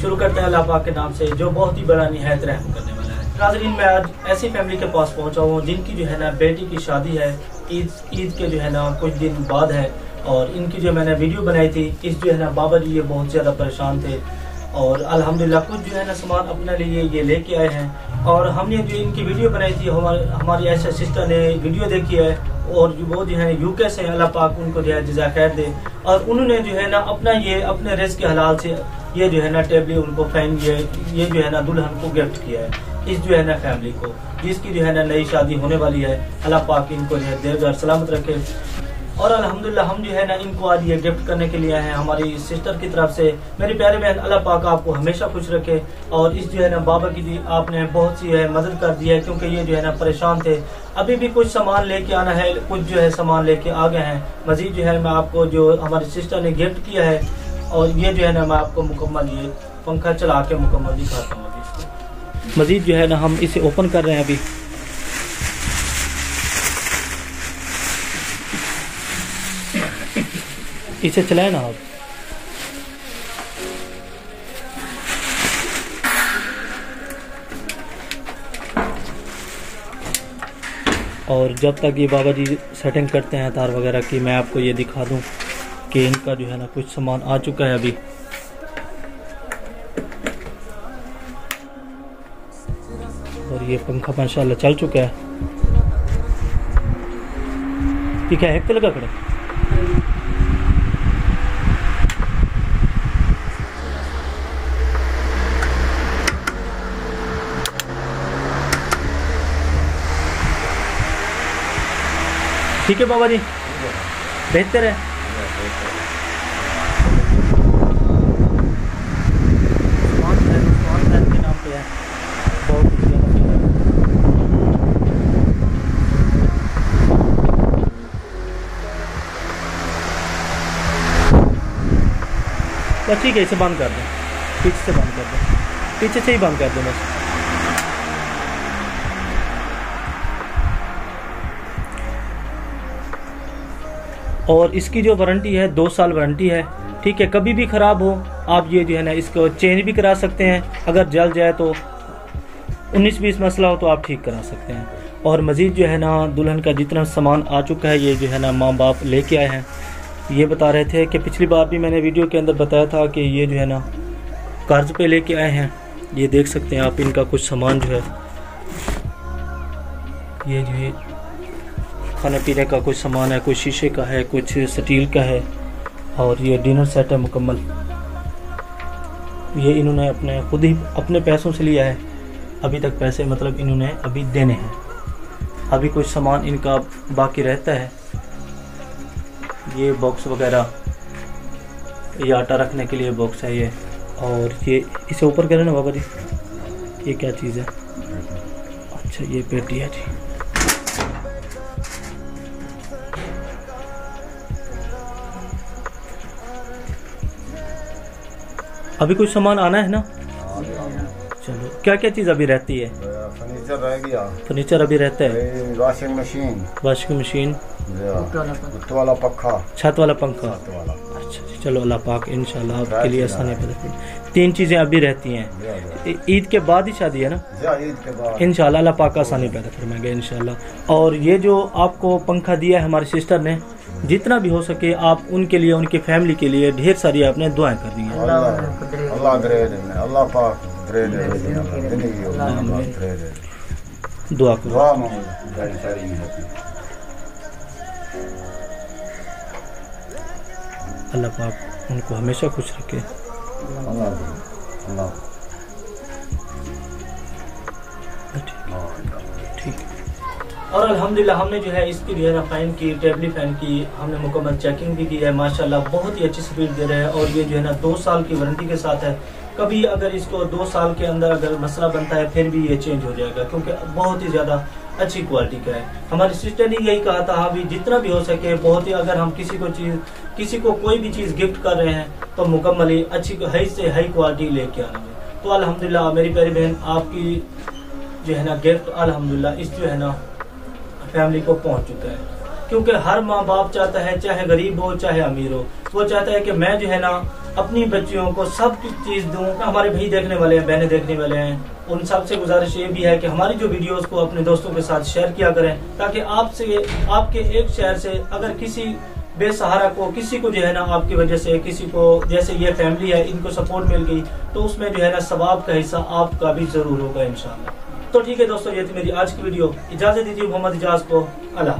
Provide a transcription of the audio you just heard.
शुरू करते हैं अल्लाह पाक के नाम से, जो बहुत ही बड़ा निहायत रहम करने वाला है। नाजरीन, मैं आज ऐसी फैमिली के पास पहुँचा हूँ, जिनकी जो है ना बेटी की शादी है, ईद ईद के जो है ना कुछ दिन बाद है, और इनकी जो मैंने वीडियो बनाई थी, इस जो है ना बाबा जी ये बहुत ज़्यादा परेशान थे। और अल्हम्दुलिल्लाह, कुछ जो है ना सामान अपने लिए ये लेके आए हैं। और हमने जो इनकी वीडियो बनाई थी, हमारे, हमारी ऐसे सिस्टर ने वीडियो देखी है, और जो वो जो है यूके से अल्लाह पाक उनको जो है जजा खैर दे। और उन्होंने जो है ना अपना ये, अपने रेस के हलाल से ये जो है ना टेबली उनको फ़ैन ये ये जो है ना दुल्हन को गिफ्ट किया है, इस जो है ना फैमिली को। जिसकी जो है ना नई शादी होने वाली है। अल्लाह पाक इनको जो है देवदार सलामत रखे। और अल्हम्दुलिल्लाह, हम जो है ना, इनको आज ये गिफ्ट करने के लिए हैं। हमारी सिस्टर की तरफ़ से, मेरी प्यारे बहन, अल्लाह पाक आपको हमेशा खुश रखे और इस जो है ना, बाबा की भी आपने बहुत सी है, मदद कर दी है, क्योंकि ये जो है ना, परेशान थे। अभी भी कुछ सामान लेके आना है, कुछ जो है सामान लेके आ गए हैं। मजीद जो है, मैं आपको जो हमारी सिस्टर ने गिफ्ट किया है, और ये जो है ना, मैं आपको मुकम्मल ये पंखा चला के मुकम्मल दिखाता हूँ। मजीद जो है ना, हम इसे ओपन कर रहे हैं अभी। इसे चलाए ना आप। और जब तक ये बाबा जी सेटिंग करते हैं तार वगैरह की, मैं आपको ये दिखा दूँ कि इनका जो है ना कुछ सामान आ चुका है अभी। और ये पंखा माशाल्लाह चल चुका है। ठीक है, एक तो लगा खड़े। ठीक है बाबा जी? बेहतर है। बस ठीक है, इसे बंद कर दो। पीछे से बंद कर दो। पीछे से ही बंद कर दो बस। और इसकी जो वारंटी है, दो साल वारंटी है। ठीक है, कभी भी ख़राब हो, आप ये जो है ना, इसको चेंज भी करा सकते हैं। अगर जल जाए तो उन्नीस बीस मसला हो तो आप ठीक करा सकते हैं। और मज़ीद जो है ना, दुल्हन का जितना सामान आ चुका है, ये जो है ना माँ बाप लेके आए हैं। ये बता रहे थे कि पिछली बार भी मैंने वीडियो के अंदर बताया था कि ये जो है ना, कर्ज पे लेके आए हैं। ये देख सकते हैं आप, इनका कुछ सामान जो है, ये जो है खाने पीने का कुछ सामान है कुछ शीशे का है, कुछ स्टील का है और ये डिनर सेट है मुकम्मल। ये इन्होंने अपने खुद ही, अपने पैसों से लिया है। अभी तक पैसे मतलब इन्होंने अभी देने हैं। अभी कुछ सामान इनका बाकी रहता है। ये बॉक्स वगैरह, ये आटा रखने के लिए बॉक्स है ये। और ये, इसे ऊपर करें ना बाबा जी? ये क्या चीज़ है? अच्छा ये पेटी है जी। अभी कुछ सामान आना है ना? चलो। क्या क्या चीज़ अभी रहती है? फर्नीचर रह गया। फर्नीचर अभी रहता है? वॉशिंग मशीन वॉशिंग मशीन वाला पक्का छत वाला पंखा। अच्छा जी चलो अल्लाह पाक इंशाल्लाह आपके लिए आसानी पैदा तीन चीज़ें अभी रहती हैं। ईद के बाद ही शादी है ना? जा ईद के बाद। इंशाल्लाह अल्लाह पाक आसानी पैदा फरमाएगा इंशाल्लाह। और ये जो आपको पंखा दिया है हमारी सिस्टर ने जितना भी हो सके आप उनके लिए उनकी फैमिली के लिए ढेर सारी आपने दुआएँ कर दी हैं। दुआ करो। अल्लाह पाक उनको हमेशा खुश रखे। अल्लाह ठीक है। और अल्हम्दुलिल्लाह, हमने जो है इसकी जो है ना फ़ैन की टेबली फ़ैन की, हमने मुकम्मल चेकिंग भी की है, माशाल्लाह, बहुत ही अच्छी स्पीड दे रहे हैं और ये जो है ना दो साल की वारंटी के साथ है। कभी अगर इसको दो साल के अंदर अगर मसला बनता है, फिर भी ये चेंज हो जाएगा, क्योंकि बहुत ही ज़्यादा अच्छी क्वालिटी का है। हमारी सिस्टर ने यही कहा था, अभी जितना भी हो सके, बहुत ही अगर हम किसी को चीज़, किसी को कोई भी चीज़ गिफ्ट कर रहे हैं तो मुकम्मल ही अच्छी, हाई से हाई क्वालिटी लेके आना तो अल्हम्दुलिल्लाह, मेरी प्यारी बहन, आपकी जो है ना गिफ्ट अलहमदिल्ला इस जो है ना फैमिली को पहुँच चुका है। क्योंकि हर माँ बाप चाहता है, चाहे गरीब हो, चाहे अमीर हो, वो चाहता है कि मैं जो है ना अपनी बच्चियों को सब कुछ चीज़ दूँ हमारे भाई देखने वाले हैं, बहनें देखने वाले हैं। उन सबसे गुजारिश ये भी है कि हमारी जो वीडियोस को अपने दोस्तों के साथ शेयर किया करें, ताकि आपसे, आपके एक शहर से अगर किसी बेसहारा को, किसी को जो है ना आपकी वजह से, किसी को जैसे ये फैमिली है, इनको सपोर्ट मिल गई तो उसमें जो है ना सवाब का हिस्सा आपका भी ज़रूर होगा, इंशाल्लाह। तो ठीक है दोस्तों, ये थी मेरी आज की वीडियो। इजाज़त दीजिए मोहम्मद इजाज को। अल्लाह